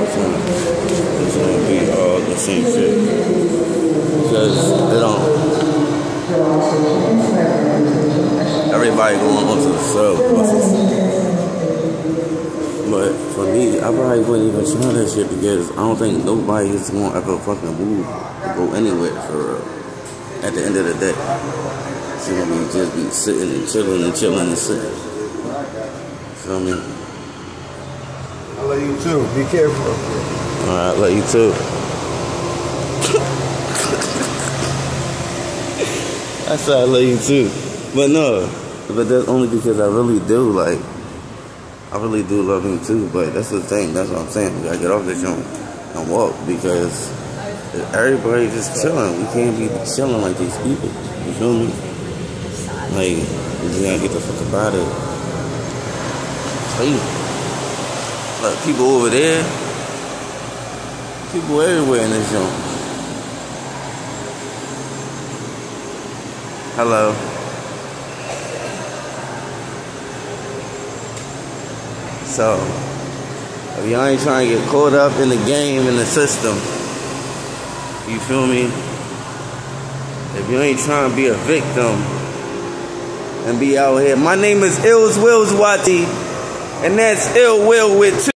It's gonna, be all the same shit. Because they don't. Everybody going onto the sub. But for me, I probably wouldn't even try that shit because I don't think nobody is gonna ever fucking move to go anywhere for real. At the end of the day. It's gonna be just be sitting and chilling and chilling and sitting. Feel me? Love you too. Be careful. Alright, love you too. I said I love you too. But no, but that's only because I really do, like, I really do love him too, but that's the thing, that's what I'm saying. We gotta get off this joint and walk because everybody just chilling. We can't be chilling like these people. You feel me? Like, we gotta get the fuck out of it. Hey. People over there, people everywhere in this joint. Hello. So, if y'all ain't trying to get caught up in the game, in the system, you feel me? If you ain't trying to be a victim and be out here. My name is iLLz WiLLz Wati, and that's Ill Will with two.